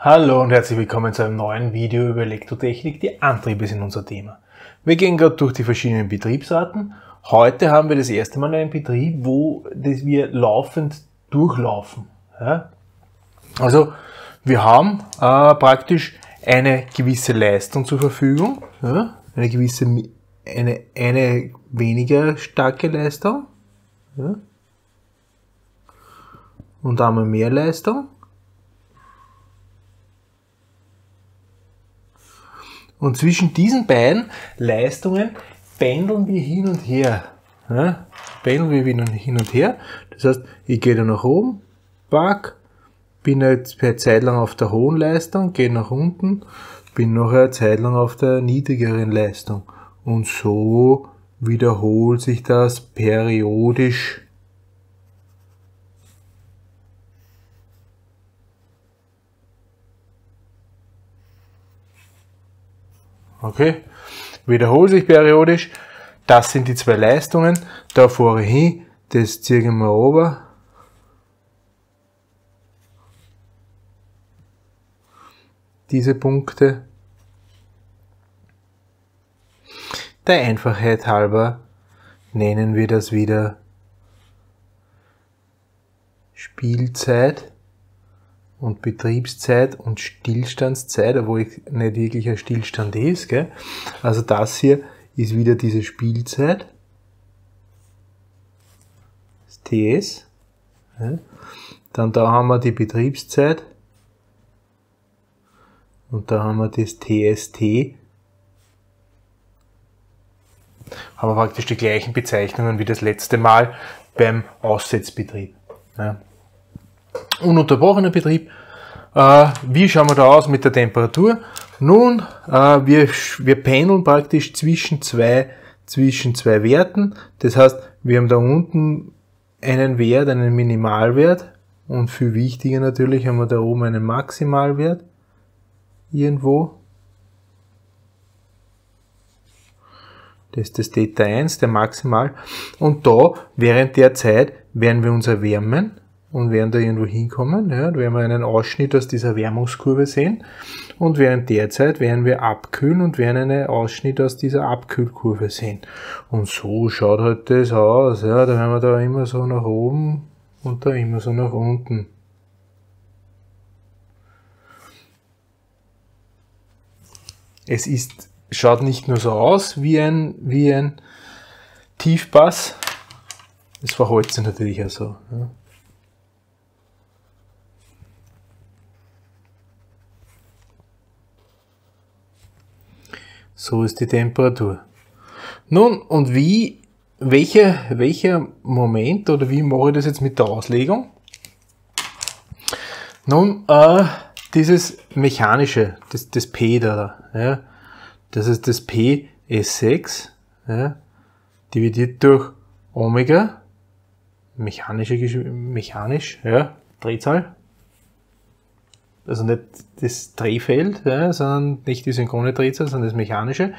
Hallo und herzlich willkommen zu einem neuen Video über Elektrotechnik. Die Antriebe sind unser Thema. Wir gehen gerade durch die verschiedenen Betriebsarten. Heute haben wir das erste Mal einen Betrieb, wo das wir laufend durchlaufen. Ja? Also wir haben äh, praktisch eine gewisse Leistung zur Verfügung, ja? eine gewisse eine, eine weniger starke Leistung ja? und einmal mehr Leistung Und zwischen diesen beiden Leistungen pendeln wir hin und her. Ja? Pendeln wir hin und her. Das heißt, ich gehe da nach oben, pack, bin jetzt per Zeit lang auf der hohen Leistung, gehe nach unten, bin noch eine Zeit lang auf der niedrigeren Leistung. Und so wiederholt sich das periodisch Okay? Wiederholt sich periodisch. Das sind die zwei Leistungen. Da ich hin, das ziehe wir runter. Diese Punkte. Der Einfachheit halber nennen wir das wieder Spielzeit und Betriebszeit und Stillstandszeit, obwohl ich nicht wirklich ein Stillstand ist. Gell? Also das hier ist wieder diese Spielzeit. Das TS. Ja. Dann da haben wir die Betriebszeit. Und da haben wir das TST. Haben wir praktisch die gleichen Bezeichnungen wie das letzte Mal beim Aussetzbetrieb. Ja ununterbrochener Betrieb. Äh, wie schauen wir da aus mit der Temperatur? Nun, äh, wir, wir pendeln praktisch zwischen zwei, zwischen zwei Werten. Das heißt, wir haben da unten einen Wert, einen Minimalwert und viel wichtiger natürlich haben wir da oben einen Maximalwert irgendwo. Das ist das Theta 1, der Maximal. Und da, während der Zeit, werden wir uns erwärmen und werden da irgendwo hinkommen. Ja, da werden wir einen Ausschnitt aus dieser Wärmungskurve sehen. Und während der Zeit werden wir abkühlen und werden einen Ausschnitt aus dieser Abkühlkurve sehen. Und so schaut halt das aus. Ja, da werden wir da immer so nach oben und da immer so nach unten. Es ist, schaut nicht nur so aus wie ein, wie ein Tiefpass, es sich natürlich auch so. Ja. So ist die Temperatur. Nun, und wie, welcher, welcher Moment oder wie mache ich das jetzt mit der Auslegung? Nun, äh, dieses mechanische, das, das P da, ja, das ist das P S6, ja, dividiert durch Omega, mechanische, mechanisch, ja, Drehzahl, also nicht das Drehfeld, ja, sondern nicht die synchrone Drehzahl, sondern das mechanische.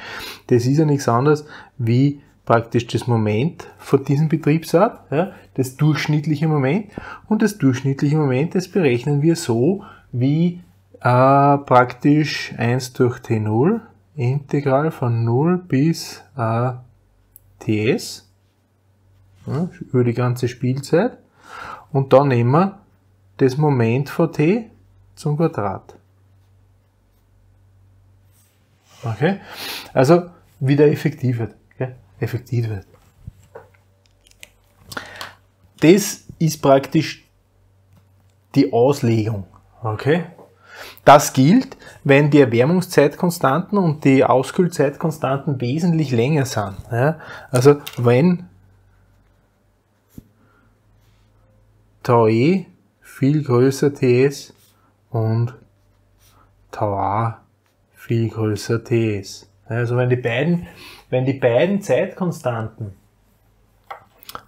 Das ist ja nichts anderes wie praktisch das Moment von diesem Betriebsart, ja, das durchschnittliche Moment. Und das durchschnittliche Moment, das berechnen wir so wie äh, praktisch 1 durch T0 Integral von 0 bis äh, Ts ja, über die ganze Spielzeit. Und dann nehmen wir das Moment von T zum Quadrat. Okay? Also wieder effektiv wird. Okay? Effektiv wird. Das ist praktisch die Auslegung. Okay? Das gilt, wenn die Erwärmungszeitkonstanten und die Auskühlzeitkonstanten wesentlich länger sind. Ja? Also wenn Tau E viel größer Ts und Tau A viel größer T ist. Also wenn die beiden, wenn die beiden Zeitkonstanten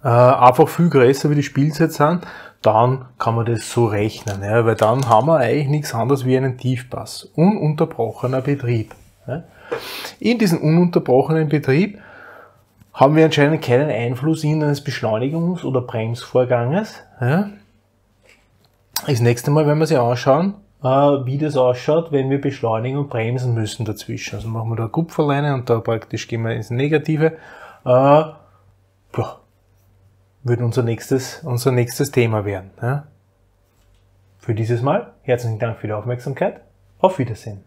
äh, einfach viel größer wie die Spielzeit sind, dann kann man das so rechnen, ja, weil dann haben wir eigentlich nichts anderes wie einen Tiefpass. Ununterbrochener Betrieb. Ja. In diesem ununterbrochenen Betrieb haben wir anscheinend keinen Einfluss in eines Beschleunigungs- oder Bremsvorganges. Ja. Das nächste Mal, wenn wir sie anschauen, äh, wie das ausschaut, wenn wir beschleunigen und bremsen müssen dazwischen. Also machen wir da Kupferleine und da praktisch gehen wir ins Negative. Äh, wird unser nächstes, unser nächstes Thema werden. Für dieses Mal herzlichen Dank für die Aufmerksamkeit. Auf Wiedersehen.